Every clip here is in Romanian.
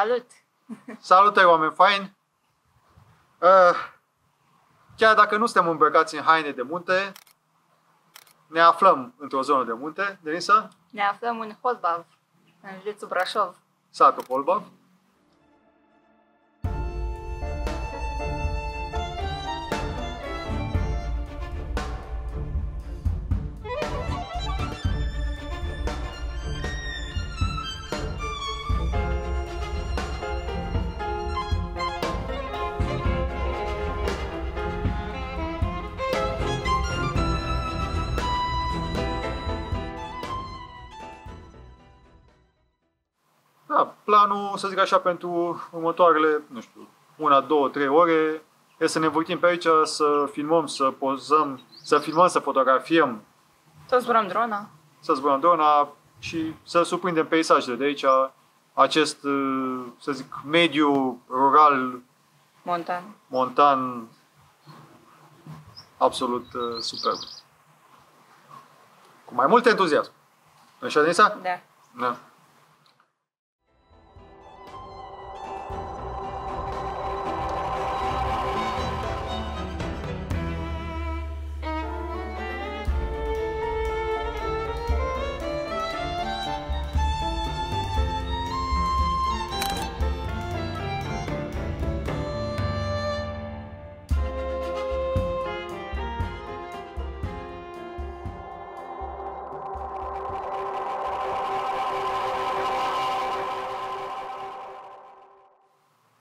Salut! Salutare, oameni faini! Uh, chiar dacă nu suntem îmbrăcați în haine de munte, ne aflăm într-o zonă de munte, Denisa, Ne aflăm în Holbav, în județul Brașov. satul Holbav. Planul, să zic așa, pentru următoarele, nu știu, una, două, trei ore, e să ne învârtim pe aici, să filmăm, să pozăm, să filmăm, să fotografiem, Toți zburăm drona. să zburăm drona și să surprindem peisajele de aici, acest, uh, să zic, mediu rural, Montan. montan, absolut uh, superb. Cu mai mult entuziasm. Nu așa, Denisa? Da. Da.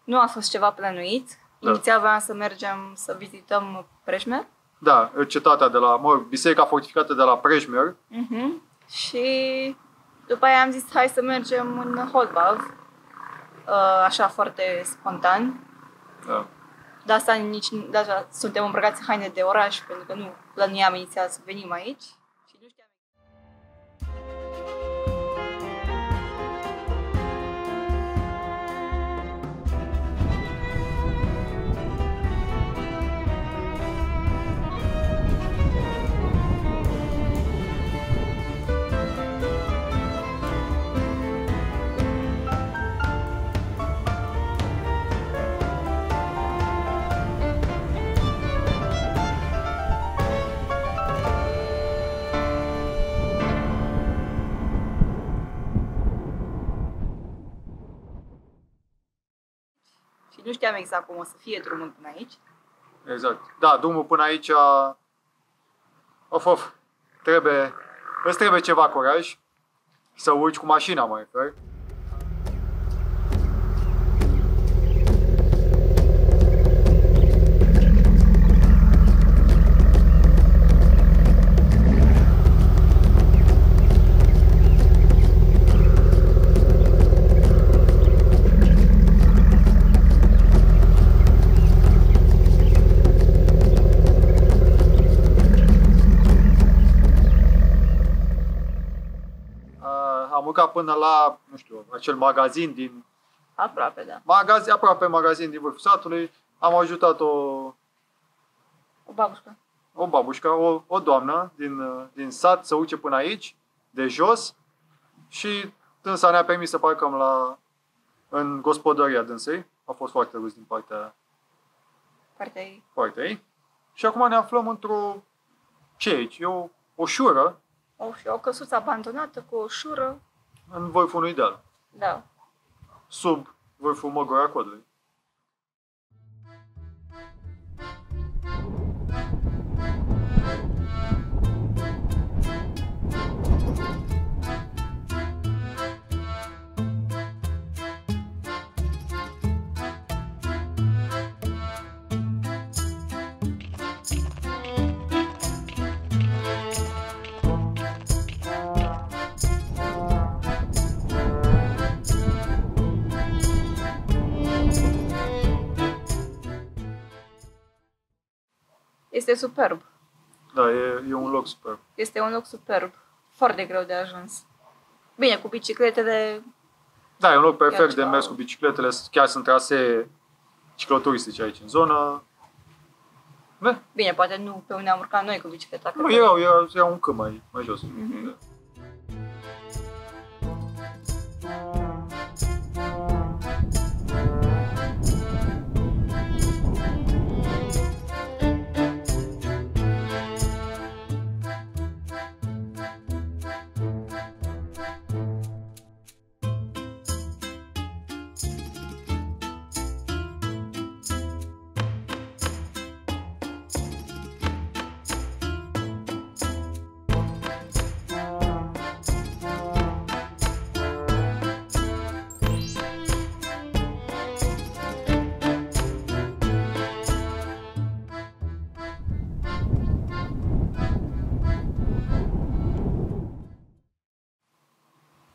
Nu a fost ceva plănuit. Da. Inițial vreau să mergem să vizităm Preșmer. Da, cetatea de la, mă, biserica fortificată de la Prejmer, Mhm. Și după aia am zis hai să mergem în Holbav. Uh, Așa foarte spontan. da. De asta nici de asta suntem îmbrăcați în haine de oraș, pentru că nu plănuiam inițial să venim aici. Știam exact cum o să fie drumul până aici. Exact. Da, drumul până aici, of, of, trebuie, îți trebuie ceva curaj să urci cu mașina, mă refer. Uh, am urcat până la, nu știu, acel magazin din, Aproape, da. magazin, aproape magazin din vârful satului. Am ajutat o, O babușcă. o babușcă, o, o doamnă din, uh, din sat să urce până aici, de jos, și dânsa ne-a permis să parcăm la, în gospodăria dânsei. A fost foarte râs din partea, Partea ei. partea ei. Și acum ne aflăm într-o, ce e aici? E o, o șură O, și o căsuță abandonată cu o șură. În vârful unui deal, Da. sub vârful Măgura Codului. Este superb. Da, e, e un loc super. Este un loc superb. Foarte greu de ajuns. Bine, cu bicicletele Da, e un loc perfect de ceva- mers cu bicicletele. Chiar sunt trasee cicloturistice aici în zonă. Da, Bine, poate nu pe unde am urcat noi cu bicicleta. nu, cred că- erau, erau, era un câmp mai, mai jos. Mhm. Da.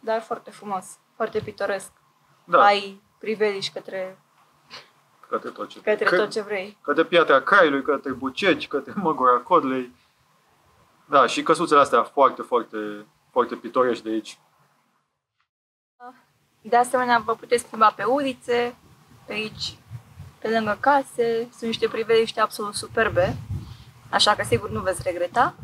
Dar foarte frumos, foarte pitoresc. Da, Ai priveliș către, către tot ce, către cre- tot ce vrei. către Piatra Craiului, către Buceci, către Măgura Codlei. Da, și căsuțele astea foarte, foarte, foarte pitorești de aici. De asemenea, vă puteți plimba pe ulițe, pe aici, pe lângă case. Sunt niște priveliște absolut superbe, așa că sigur nu veți regreta.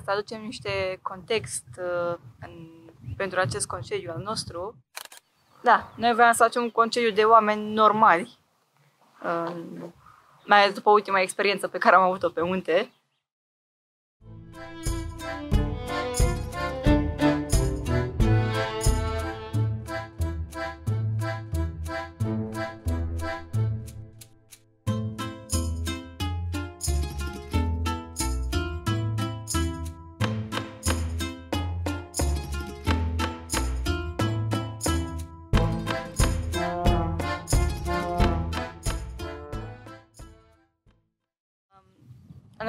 Ca să aducem niște context uh, în, pentru acest concediu al nostru, da, noi voiam să facem un concediu de oameni normali, uh, mai ales după ultima experiență pe care am avut-o pe munte.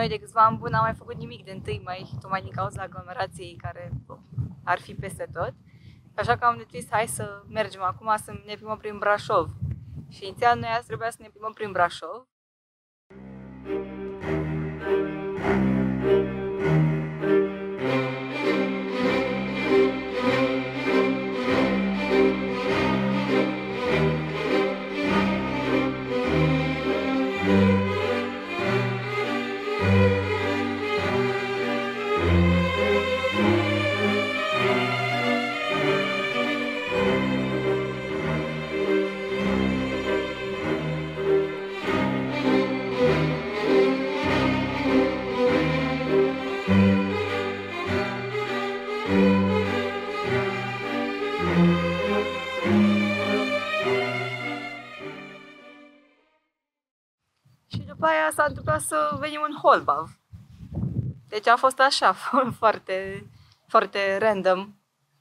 Noi de câțiva ani buni n-am mai făcut nimic de întâi mai, tocmai din cauza aglomerației care ar fi peste tot. Așa că am decis, hai să mergem acum să ne plimbăm prin Brașov. Și inițial noi azi trebuia să ne plimbăm prin Brașov. Să venim în Holbav. Deci a fost așa, foarte, foarte random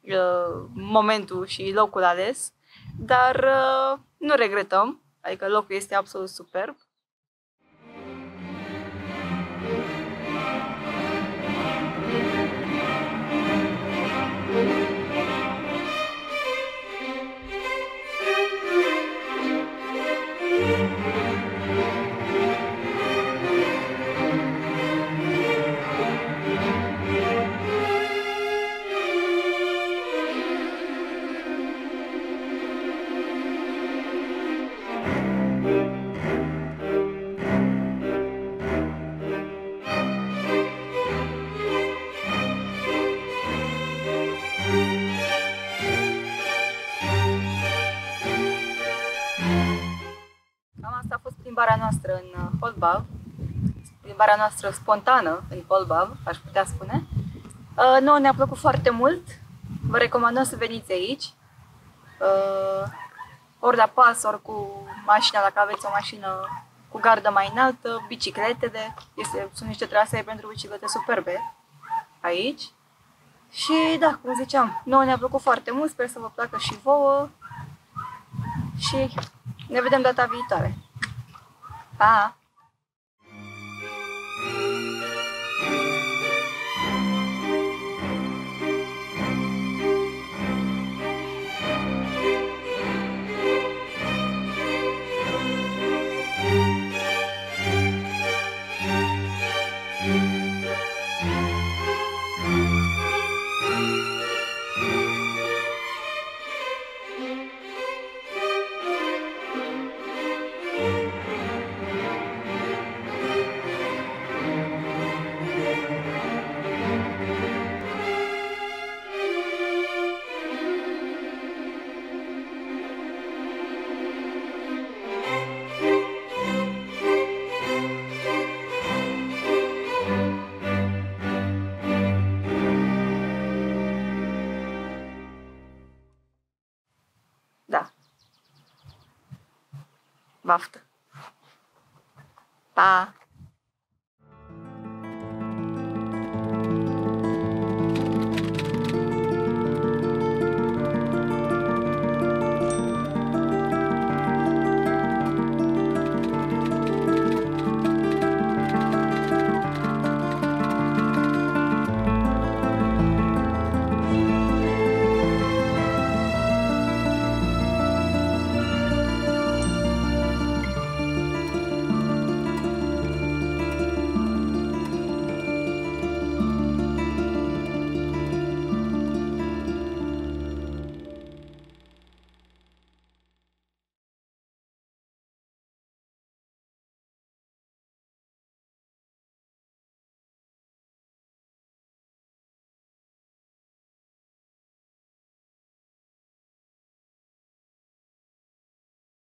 uh, momentul și locul ales, dar uh, nu regretăm, adică locul este absolut superb. Asta a fost plimbarea noastră în uh, Holbav, plimbarea noastră spontană în Holbav, aș putea spune. Uh, nouă ne-a plăcut foarte mult, vă recomandăm să veniți aici. Uh, ori la pas, ori cu mașina, dacă aveți o mașină cu gardă mai înaltă, bicicletele, este, sunt niște trasee pentru biciclete superbe aici. Și da, cum ziceam, nouă ne-a plăcut foarte mult, sper să vă placă și vouă și ne vedem data viitoare. Bye. macht. Ba.